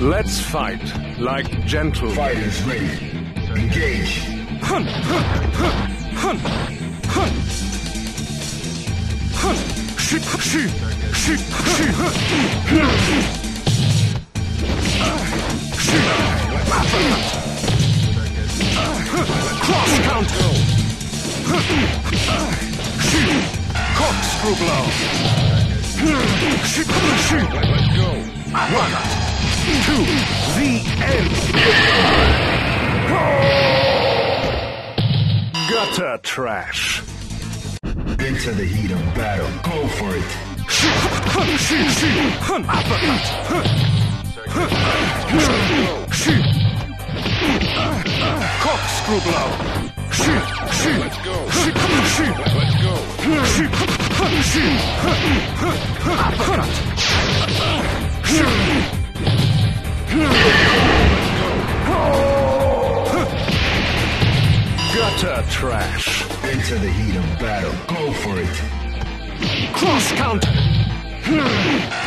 Let's fight like gentlemen. Fighters ready. Engage. Hun, hun, hun, hun, hun. Shi, shi, shi, hun. Shi. Cross counter. Shi, corkscrew blow. Shi, shi. Let's go. One, two, the end. Gutter trash. Into the heat of battle. Go for it. Hun, shi, shi, hun, uppercut. Hun, hun, shi. Corkscrew blow. Let's go. Let's go. Gutter trash. Into the heat of battle. Go for it. Cross counter.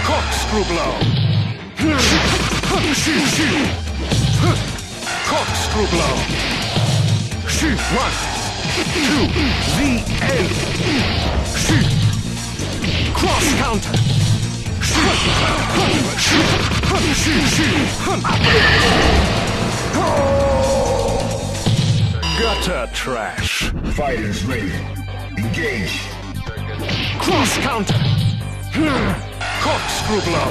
Corkscrew blow. Corkscrew blow. Shi, one, two, the end. Shi. Cross counter. Shi, shi, shi, shi. Gutter trash. Fighters ready. Engage. Cross counter. Hmm. Corkscrew blow.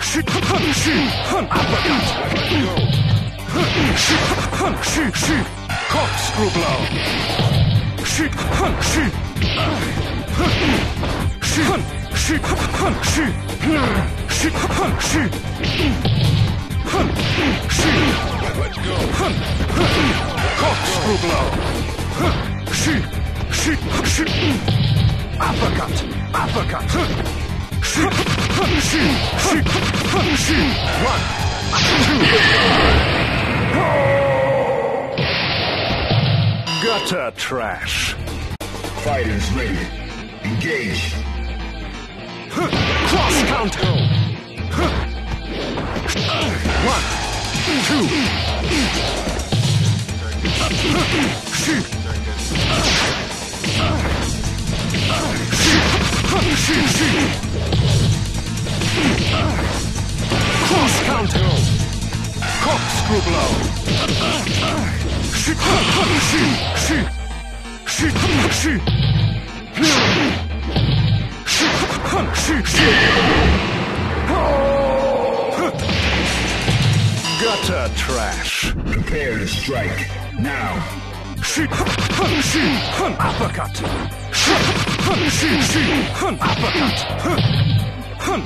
Shi, hun, shi, hun, uppercut. Hmm. Shi, hun, shi, shi. Corkscrew blow. Shi, hun, shi. Shi, hun, shi, hun, shi. Shi, hun, shi. Hun, shi. Let's go. Corkscrew blow. Shi, shi, shi. Uppercut, uppercut. Shi, shi, shi, shi. One, two. Gutter trash. Fighters ready. Engage. Cross counter. One, two. 是是是是，Cross Counter，Cross Grublow，是是是是是是是是。Gutter trash. Prepare to strike. Now. Shi, hun, shi, hun, uppercut. Shi, hun, shi, shi, hun, uppercut. Hun, hun.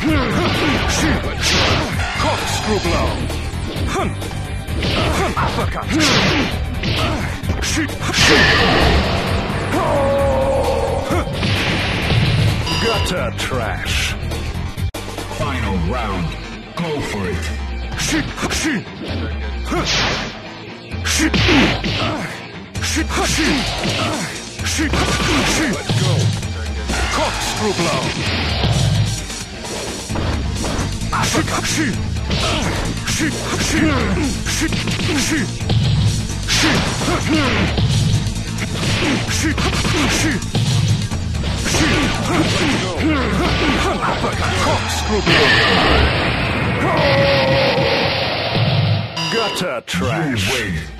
Hun, hun, shi, corkscrew blow. Hun, hun, uppercut. Shi, shi. Gutter trash. Final round. Go for it. Shi, shi. Shi. Shi, shi. Shi, shi. Let's go. Corkscrew blow. Uppercut. Shi. Shi, shi. Shi, shi. Shi. Shi, shi. Blow. Gutter trash.